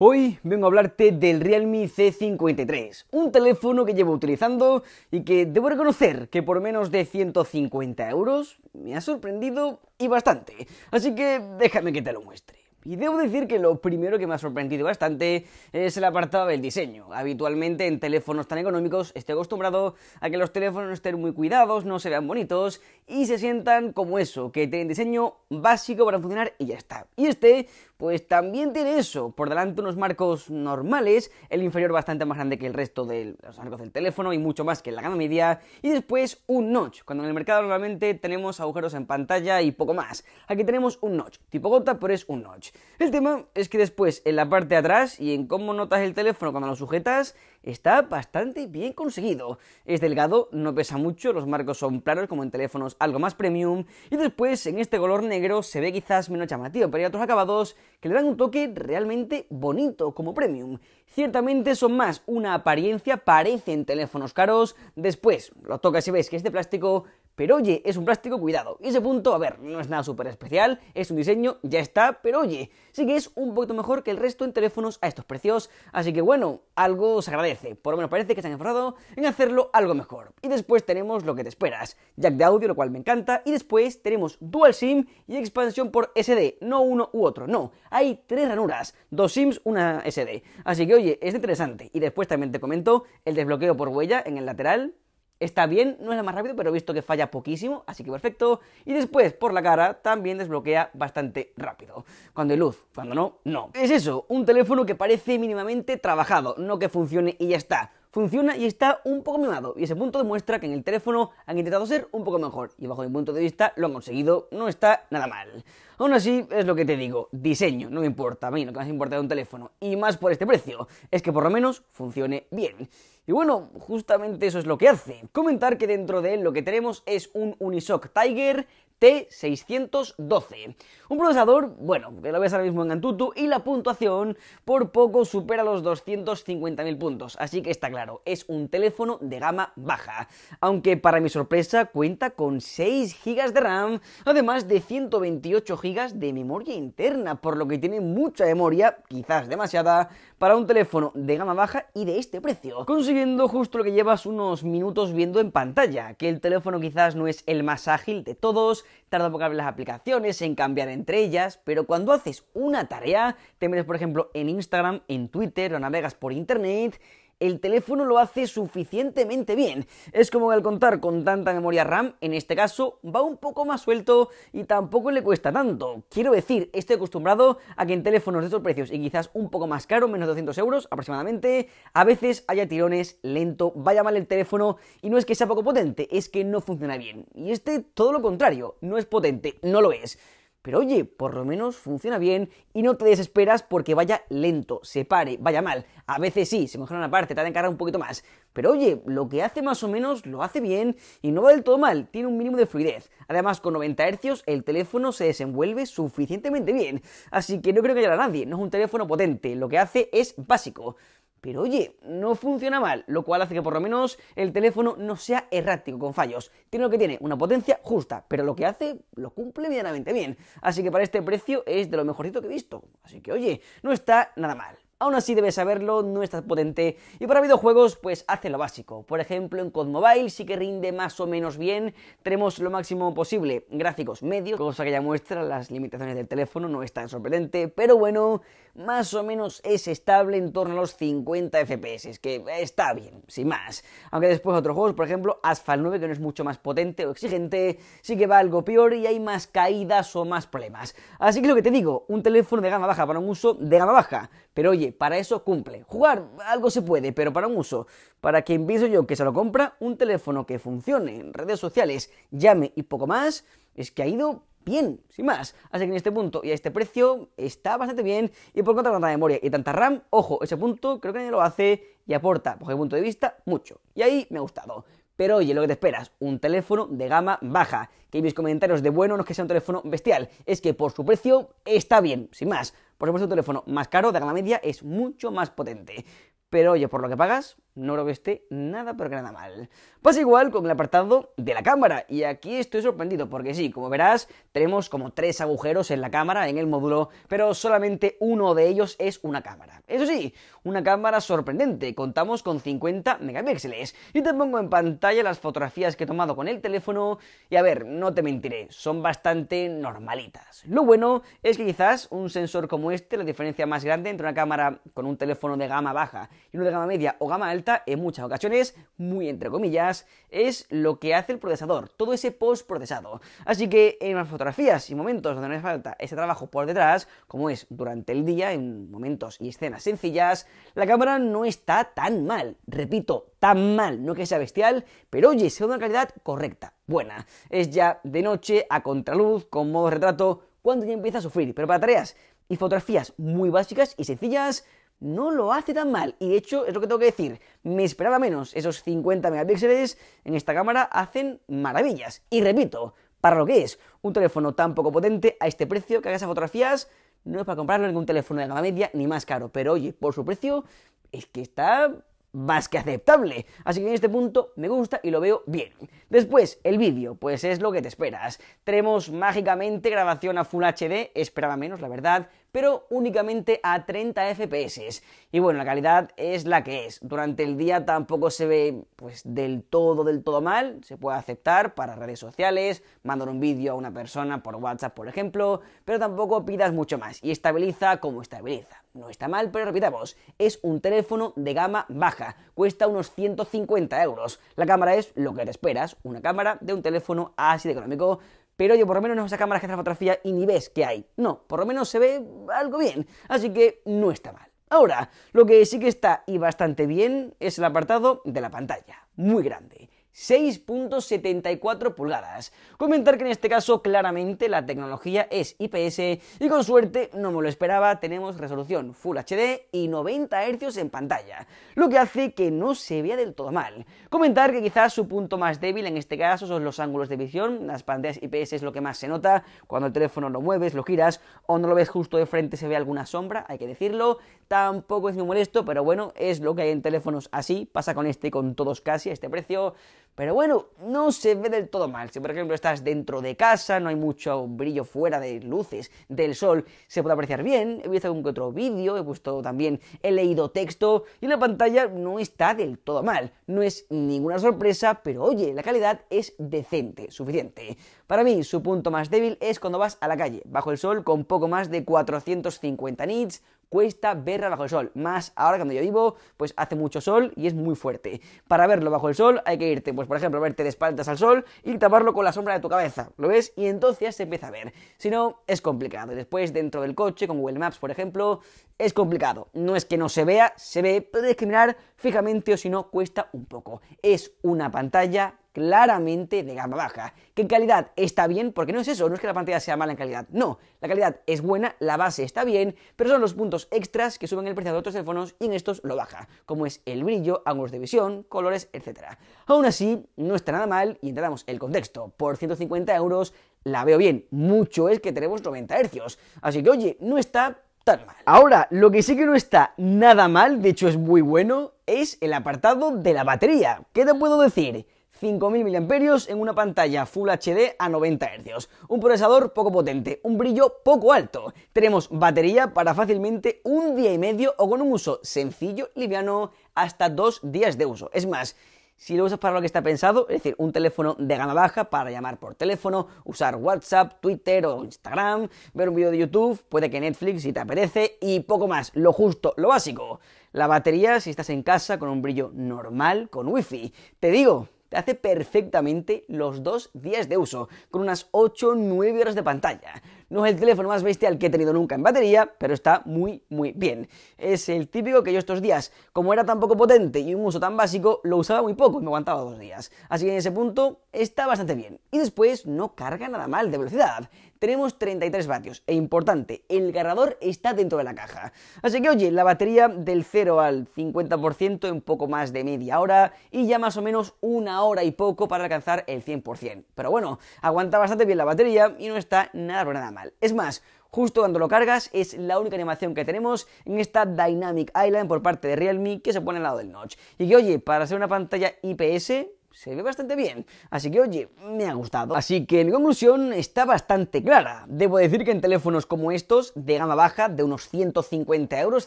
Hoy vengo a hablarte del Realme C53, un teléfono que llevo utilizando y que debo reconocer que por menos de 150 euros me ha sorprendido y bastante. Así que déjame que te lo muestre. Y debo decir que lo primero que me ha sorprendido bastante es el apartado del diseño. Habitualmente en teléfonos tan económicos estoy acostumbrado a que los teléfonos estén muy cuidados, no se vean bonitos y se sientan como eso, que tienen diseño básico para funcionar y ya está. Y este, pues también tiene eso, por delante unos marcos normales, el inferior bastante más grande que el resto de los marcos del teléfono y mucho más que la gama media, y después un notch, cuando en el mercado normalmente tenemos agujeros en pantalla y poco más. Aquí tenemos un notch, tipo gota, pero es un notch. El tema es que después en la parte de atrás y en cómo notas el teléfono cuando lo sujetas, está bastante bien conseguido. Es delgado, no pesa mucho, los marcos son planos como en teléfonos algo más premium y después en este color negro se ve quizás menos llamativo, pero hay otros acabados que le dan un toque realmente bonito como premium. Ciertamente son más una apariencia, parecen teléfonos caros, después lo tocas y ves que es de plástico, pero oye, es un plástico cuidado. Y ese punto, a ver, no es nada súper especial, es un diseño, ya está, pero oye, sí que es un poquito mejor que el resto en teléfonos a estos precios. Así que bueno, algo se agradece. Por lo menos parece que se han esforzado en hacerlo algo mejor. Y después tenemos lo que te esperas. Jack de audio, lo cual me encanta. Y después tenemos Dual SIM y expansión por SD. No uno u otro, no. Hay tres ranuras. Dos SIMs, una SD. Así que oye, es interesante. Y después también te comento el desbloqueo por huella en el lateral Está bien, no es el más rápido, pero he visto que falla poquísimo, así que perfecto. Y después, por la cara, también desbloquea bastante rápido. Cuando hay luz, cuando no, no. Es eso, un teléfono que parece mínimamente trabajado, no que funcione y ya está. Funciona y está un poco mimado, y ese punto demuestra que en el teléfono han intentado ser un poco mejor, y bajo mi punto de vista lo han conseguido, no está nada mal. Aún así, es lo que te digo, diseño, no me importa, a mí lo que más importa de un teléfono, y más por este precio, es que por lo menos funcione bien. Y bueno, justamente eso es lo que hace. Comentar que dentro de él lo que tenemos es un Unisoc Tiger T612. Un procesador, bueno, que lo ves ahora mismo en Antutu, y la puntuación por poco supera los 250.000 puntos, así que está claro, es un teléfono de gama baja, aunque para mi sorpresa cuenta con 6 GB de RAM, además de 128 GB de memoria interna, por lo que tiene mucha memoria, quizás demasiada, para un teléfono de gama baja y de este precio, consiguiendo justo lo que llevas unos minutos viendo en pantalla, que el teléfono quizás no es el más ágil de todos, tarda poco en las aplicaciones, en cambiar entre ellas, pero cuando haces una tarea, te metes por ejemplo en Instagram, en Twitter o navegas por internet, el teléfono lo hace suficientemente bien. Es como que al contar con tanta memoria RAM, en este caso, va un poco más suelto y tampoco le cuesta tanto. Quiero decir, estoy acostumbrado a que en teléfonos de estos precios y quizás un poco más caro, menos de 200 euros aproximadamente, a veces haya tirones, lento, vaya mal el teléfono y no es que sea poco potente, es que no funciona bien. Y este, todo lo contrario, no es potente, no lo es. Pero oye, por lo menos funciona bien y no te desesperas porque vaya lento, se pare, vaya mal. A veces sí, se mejora una parte, te encargar un poquito más. Pero oye, lo que hace más o menos lo hace bien y no va del todo mal, tiene un mínimo de fluidez. Además, con 90 Hz el teléfono se desenvuelve suficientemente bien. Así que no creo que haya a nadie, no es un teléfono potente, lo que hace es básico. Pero oye, no funciona mal, lo cual hace que por lo menos el teléfono no sea errático con fallos. Tiene lo que tiene, una potencia justa, pero lo que hace lo cumple medianamente bien. Así que para este precio es de lo mejorcito que he visto. Así que oye, no está nada mal. Aún así debes saberlo, no es tan potente y para videojuegos pues hace lo básico. Por ejemplo en COD Mobile sí que rinde más o menos bien, tenemos lo máximo posible gráficos medios, cosa que ya muestra las limitaciones del teléfono, no es tan sorprendente, pero bueno, más o menos es estable en torno a los 50 FPS, que está bien, sin más. Aunque después otros juegos, por ejemplo Asphalt 9 que no es mucho más potente o exigente, sí que va algo peor y hay más caídas o más problemas. Así que lo que te digo, un teléfono de gama baja para un uso de gama baja, pero oye, para eso cumple. Jugar algo se puede, pero para un uso, para quien pienso yo que se lo compra, un teléfono que funcione en redes sociales, llame y poco más, es que ha ido bien, sin más. Así que en este punto y a este precio está bastante bien. Y por contra, tanta memoria y tanta RAM, ojo, ese punto creo que nadie lo hace y aporta, bajo mi punto de vista, mucho. Y ahí me ha gustado. Pero oye, lo que te esperas, un teléfono de gama baja. Que mis comentarios de bueno no es que sea un teléfono bestial, es que por su precio está bien, sin más. Por supuesto, un teléfono más caro de gama media es mucho más potente. Pero oye, por lo que pagas, no que esté nada pero que nada mal. Pasa igual con el apartado de la cámara, y aquí estoy sorprendido, porque sí, como verás, tenemos como tres agujeros en la cámara, en el módulo, pero solamente uno de ellos es una cámara. Eso sí, una cámara sorprendente, contamos con 50 megapíxeles, y te pongo en pantalla las fotografías que he tomado con el teléfono, y a ver, no te mentiré, son bastante normalitas. Lo bueno es que quizás un sensor como este, la diferencia más grande entre una cámara con un teléfono de gama baja y uno de gama media o gama alta, en muchas ocasiones, muy entre comillas, es lo que hace el procesador, todo ese post-procesado. Así que en las fotografías y momentos donde no hace falta ese trabajo por detrás, como es durante el día, en momentos y escenas sencillas, la cámara no está tan mal. Repito, tan mal, no que sea bestial, pero oye, se una calidad correcta, buena. Es ya de noche, a contraluz, con modo retrato, cuando ya empieza a sufrir, pero para tareas y fotografías muy básicas y sencillas, no lo hace tan mal. Y de hecho, es lo que tengo que decir, me esperaba menos. Esos 50 megapíxeles en esta cámara hacen maravillas. Y repito, para lo que es un teléfono tan poco potente a este precio que haga esas fotografías, no es para comprarlo en ningún teléfono de gama media ni más caro. Pero oye, por su precio, es que está más que aceptable. Así que en este punto me gusta y lo veo bien. Después, el vídeo, pues es lo que te esperas. Tenemos mágicamente grabación a Full HD, esperaba menos, la verdad, pero únicamente a 30 FPS. Y bueno, la calidad es la que es. Durante el día tampoco se ve pues del todo, del todo mal. Se puede aceptar para redes sociales, mandar un vídeo a una persona por WhatsApp, por ejemplo, pero tampoco pidas mucho más. Y estabiliza como estabiliza. No está mal, pero repitamos, es un teléfono de gama baja. Cuesta unos 150 euros. La cámara es lo que te esperas, una cámara de un teléfono así de económico pero oye, por lo menos no es esa cámara que hace fotografía y ni ves que hay. No, por lo menos se ve algo bien, así que no está mal. Ahora, lo que sí que está y bastante bien es el apartado de la pantalla, muy grande. 6.74 pulgadas. Comentar que en este caso claramente la tecnología es IPS y con suerte, no me lo esperaba, tenemos resolución Full HD y 90 Hz en pantalla, lo que hace que no se vea del todo mal. Comentar que quizás su punto más débil en este caso son los ángulos de visión, las pantallas IPS es lo que más se nota, cuando el teléfono lo mueves, lo giras o no lo ves justo de frente se ve alguna sombra, hay que decirlo, tampoco es muy molesto, pero bueno, es lo que hay en teléfonos así, pasa con este y con todos casi a este precio, pero bueno, no se ve del todo mal. Si por ejemplo estás dentro de casa, no hay mucho brillo fuera de luces del sol, se puede apreciar bien. He visto algún que otro vídeo, he puesto también, he leído texto y la pantalla no está del todo mal. No es ninguna sorpresa, pero oye, la calidad es decente, suficiente. Para mí, su punto más débil es cuando vas a la calle, bajo el sol, con poco más de 450 nits, cuesta verla bajo el sol. Más ahora cuando yo vivo, pues hace mucho sol y es muy fuerte. Para verlo bajo el sol hay que irte, pues por ejemplo, verte de espaldas al sol y taparlo con la sombra de tu cabeza. ¿Lo ves? Y entonces se empieza a ver. Si no, es complicado. Después dentro del coche, con Google Maps, por ejemplo, es complicado. No es que no se vea, se ve, pero tienes que mirar fijamente o si no, cuesta un poco. Es una pantalla claramente de gama baja. ¿Qué calidad está bien? Porque no es eso, no es que la pantalla sea mala en calidad. No, la calidad es buena, la base está bien, pero son los puntos extras que suben el precio de otros teléfonos y en estos lo baja, como es el brillo, ángulos de visión, colores, etc. Aún así, no está nada mal y entendamos el contexto. Por 150 euros la veo bien. Mucho es que tenemos 90 Hz. Así que oye, no está tan mal. Ahora, lo que sí que no está nada mal, de hecho es muy bueno, es el apartado de la batería. ¿Qué te puedo decir? 5000 mAh en una pantalla Full HD a 90 Hz, un procesador poco potente, un brillo poco alto. Tenemos batería para fácilmente un día y medio o con un uso sencillo, liviano, hasta dos días de uso. Es más, si lo usas para lo que está pensado, es decir, un teléfono de gama baja para llamar por teléfono, usar WhatsApp, Twitter o Instagram, ver un vídeo de YouTube, puede que Netflix si te apetece y poco más, lo justo, lo básico. La batería si estás en casa con un brillo normal, con wifi. Te digo, te hace perfectamente los dos días de uso, con unas 8-9 horas de pantalla. No es el teléfono más bestial que he tenido nunca en batería, pero está muy, muy bien. Es el típico que yo estos días, como era tan poco potente y un uso tan básico, lo usaba muy poco y me aguantaba dos días. Así que en ese punto está bastante bien. Y después no carga nada mal de velocidad tenemos 33 vatios. E importante, el cargador está dentro de la caja. Así que oye, la batería del 0 al 50% en poco más de media hora y ya más o menos una hora y poco para alcanzar el 100%. Pero bueno, aguanta bastante bien la batería y no está nada por nada mal. Es más, justo cuando lo cargas es la única animación que tenemos en esta Dynamic Island por parte de Realme que se pone al lado del notch. Y que oye, para ser una pantalla IPS se ve bastante bien. Así que, oye, me ha gustado. Así que mi conclusión está bastante clara. Debo decir que en teléfonos como estos, de gama baja, de unos 150 euros,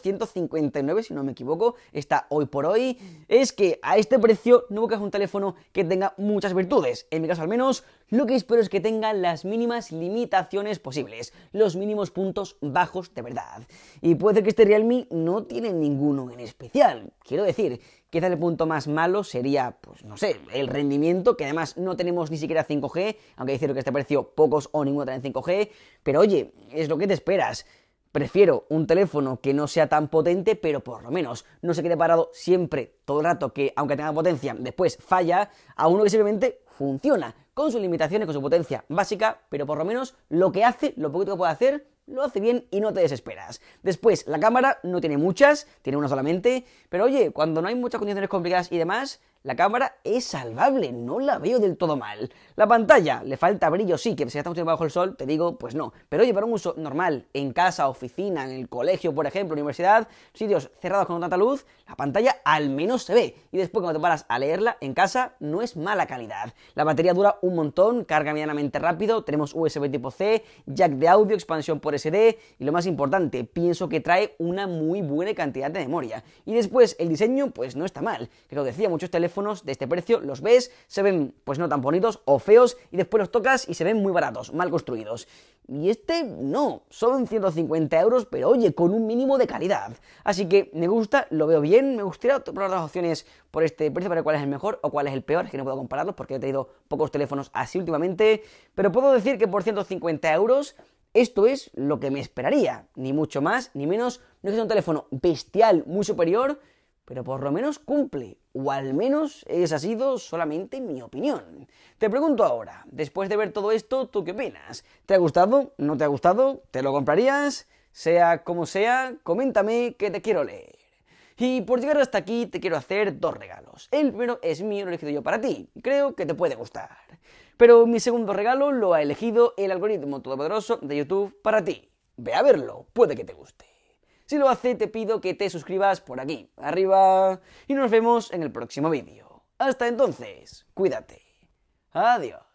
159 si no me equivoco, está hoy por hoy, es que a este precio no buscas un teléfono que tenga muchas virtudes. En mi caso al menos, lo que espero es que tenga las mínimas limitaciones posibles, los mínimos puntos bajos de verdad. Y puede ser que este Realme no tiene ninguno en especial. Quiero decir, Quizá el punto más malo sería, pues no sé, el rendimiento, que además no tenemos ni siquiera 5G, aunque decir que este precio pocos o ninguno tienen 5G, pero oye, es lo que te esperas. Prefiero un teléfono que no sea tan potente, pero por lo menos no se quede parado siempre, todo el rato, que aunque tenga potencia, después falla, a uno que simplemente funciona, con sus limitaciones, con su potencia básica, pero por lo menos lo que hace, lo poquito que puede hacer, lo hace bien y no te desesperas. Después, la cámara no tiene muchas, tiene una solamente, pero oye, cuando no hay muchas condiciones complicadas y demás, la cámara es salvable, no la veo del todo mal. La pantalla, le falta brillo, sí, que si estamos bajo el sol, te digo, pues no. Pero oye, para un uso normal, en casa, oficina, en el colegio, por ejemplo, universidad, sitios cerrados con tanta luz, la pantalla al menos se ve. Y después cuando te paras a leerla en casa, no es mala calidad. La batería dura un montón, carga medianamente rápido, tenemos USB tipo C, jack de audio, expansión por SD, y lo más importante, pienso que trae una muy buena cantidad de memoria. Y después, el diseño, pues no está mal. Que lo decía, muchos teléfonos de este precio, los ves, se ven pues no tan bonitos o feos y después los tocas y se ven muy baratos, mal construidos. Y este no, son 150 euros, pero oye, con un mínimo de calidad. Así que me gusta, lo veo bien, me gustaría probar las opciones por este precio para ver cuál es el mejor o cuál es el peor, es que no puedo compararlos porque he tenido pocos teléfonos así últimamente, pero puedo decir que por 150 euros esto es lo que me esperaría, ni mucho más ni menos, no es que sea un teléfono bestial, muy superior, pero por lo menos cumple, o al menos esa ha sido solamente mi opinión. Te pregunto ahora, después de ver todo esto, ¿tú qué opinas? ¿Te ha gustado? ¿No te ha gustado? ¿Te lo comprarías? Sea como sea, coméntame que te quiero leer. Y por llegar hasta aquí te quiero hacer dos regalos. El primero es mío, lo he elegido yo para ti. Creo que te puede gustar. Pero mi segundo regalo lo ha elegido el algoritmo todopoderoso de YouTube para ti. Ve a verlo, puede que te guste. Si lo hace, te pido que te suscribas por aquí, arriba, y nos vemos en el próximo vídeo. Hasta entonces, cuídate. Adiós.